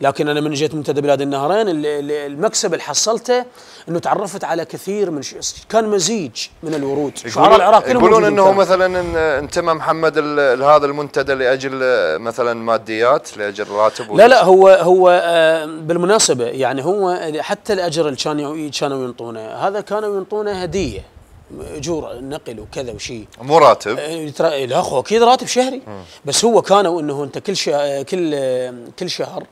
لكن أنا من جيت منتدى بلاد النهرين ال- ال- المكسب اللي حصلته إنه تعرفت على كثير من ش... كان مزيج من الورود. شعراء العراق كلهم يقولون إنه كانوا. مثلا انتمى محمد لهذا المنتدى لأجل مثلا ماديات لأجل راتب لا لا هو هو آه، بالمناسبة يعني هو حتى الاجر اللي كانوا كانوا ينطونه هذا كانوا ينطونه هدية اجور نقل وكذا وشيء مو راتب؟ آه، ترى لا أخو أكيد راتب شهري. بس هو كانوا إنه أنت كل شهر كل آه، كل شهر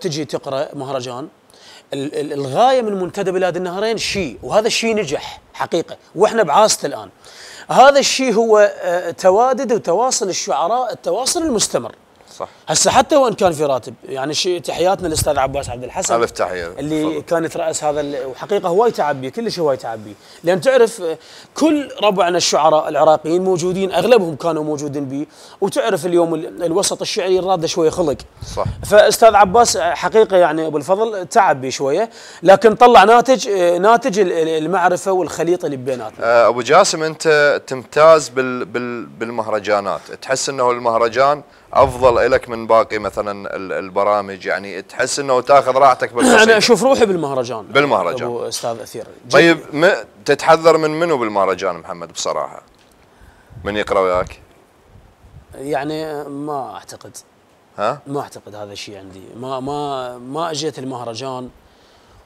تجي تقرأ مهرجان. ال- ال- الغاية من منتدى بلاد النهرين شيء وهذا الشيء نجح حقيقة وإحنا بعاسته الآن. هذا الشيء هو آه، توادد وتواصل الشعراء التواصل المستمر. صح. هسه حتى وان كان في راتب يعني شيء تحياتنا للاستاذ عباس عبد الحسن ألف تحية. اللي تفضل. كان يتراس هذا وحقيقة هواي تعب بيه كلش هواي تعب بيه لأن تعرف كل ربعنا الشعراء العراقيين موجودين أغلبهم كانوا موجودين بيه وتعرف اليوم ال- الوسط الشعري راده شوية خلق. صح. فأستاذ عباس حقيقة يعني أبو الفضل تعب بيه شوية لكن طلع ناتج ناتج ال- ال- المعرفة والخليط اللي بيناتنا. آه، أبو جاسم أنت تمتاز بال بال بالمهرجانات. تحس إنه المهرجان أفضل لك من باقي مثلا ال- البرامج؟ يعني تحس إنه تاخذ راحتك أنا بالقصيده أشوف روحي بالمهرجان. بالمهرجان. أبو أستاذ أثير. طيب م تتحذر من منو بالمهرجان محمد بصراحة؟ من يقرأ وياك؟ يعني ما أعتقد. ها؟ ما أعتقد هذا الشيء عندي. ما ما ما أجيت المهرجان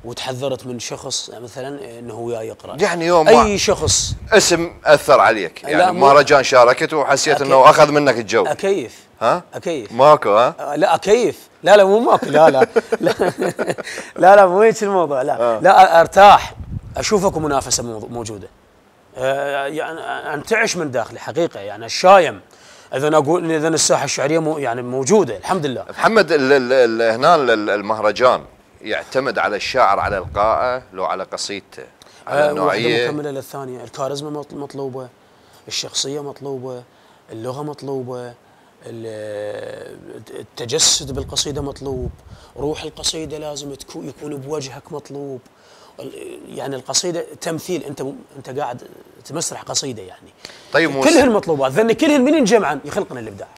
وتحذرت من شخص مثلا إنه وياي يقرأ. يعني يوم أي شخص. اسم أثر عليك. يعني مهرجان شاركت وحسيت. إنه أخذ منك الجو. أكيف. ها؟ أكيف. ماكو ها؟ آه، لا أكيف. لا لا مو ماكو. لا لا. لا لا, لا مو هيك الموضوع. لا. لا أرتاح. أشوفك منافسة مو- موجودة. آه، يعني أنتعش من داخلي حقيقة. يعني الشايم إذا أقول إذا الساحة الشعرية مو يعني موجودة الحمد لله. محمد هنا ال- المهرجان. يعتمد على الشاعر على القائه لو على قصيدته على آه، واحدة النوعيه مكملة للثانية. الكاريزما مط- مطلوبة الشخصية مطلوبة اللغة مطلوبة ال- التجسد بالقصيدة مطلوب روح القصيدة لازم يكون بوجهك مطلوب. يعني القصيدة تمثيل أنت أنت قاعد تمسرح قصيدة يعني. طيب موس- كلهن مطلوبات ذن كلهن من ينجمعن يخلقنا الإبداع.